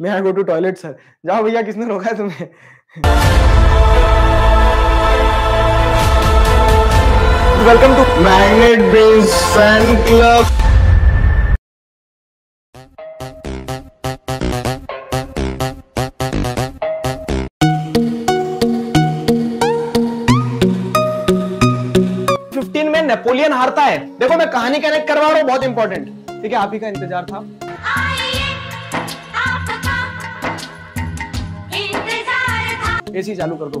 मैं I go to toilet sir जाओ भैया, किसने रोका तुम्हें? Welcome to magnet base fan club में नेपोलियन हारता है। देखो, मैं कहानी कनेक्ट करवा रहा हूँ, बहुत इंपॉर्टेंट ठीक है, आप ही का इंतज़ार था। एसी चालू कर दो।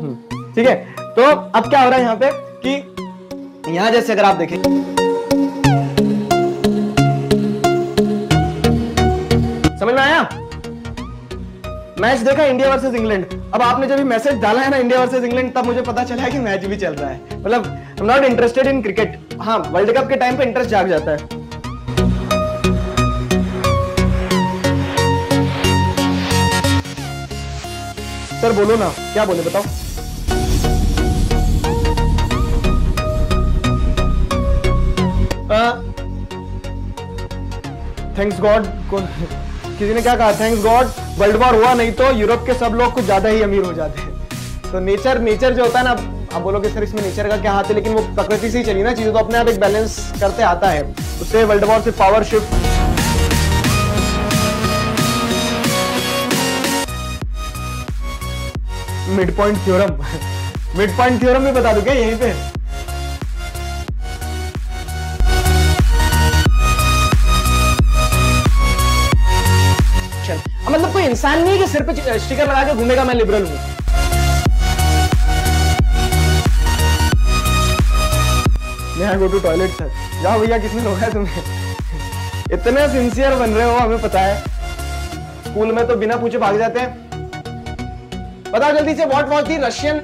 हम्म, ठीक है? तो अब क्या हो रहा है यहाँ पे? कि यहाँ जैसे अगर आप देखें समझ में आया? मैच देखा इंडिया वर्सेस इंग्लैंड। अब आपने जब भी मैसेज डाला है ना इंडिया वर्सेस इंग्लैंड तब मुझे पता चला है कि मैच भी चल रहा है। मतलब I am not interested in cricket हाँ वर्ल्ड कप के टाइम पे इंटरेस्ट जाग जाता है। सर, बोलो ना। क्या बोले, बताओ। थैंक्स गॉड किसी ने क्या कहा? थैंक्स गॉड वर्ल्ड वॉर हुआ नहीं तो यूरोप के सब लोग कुछ ज़्यादा ही अमीर हो जाते हैं। तो नेचर नेचर जो होता है ना, आप बोलोगे, सर, इसमें नेचर का क्या हाथ है? लेकिन वो प्रकृति से ही चली ना चीज़ें तो अपने आप एक बैलेंस करते आता है। उससे वर्ल्ड वॉर से power shift mid point theorem. Mid point theorem भी बता दो क्या यहीं पे? मतलब कोई इंसान नहीं है कि सिर पे स्टिकर लगा के घूमेगा, मैं लिबरल हूँ। मैं गो टू टॉयलेट सर जाओ भैया किसने रोका है तुम्हें? इतने सिंसियर बन रहे हो, हमें पता है। स्कूल में तो बिना पूछे भाग जाते हैं। बताओ जल्दी से व्हाट वाज दी रशियन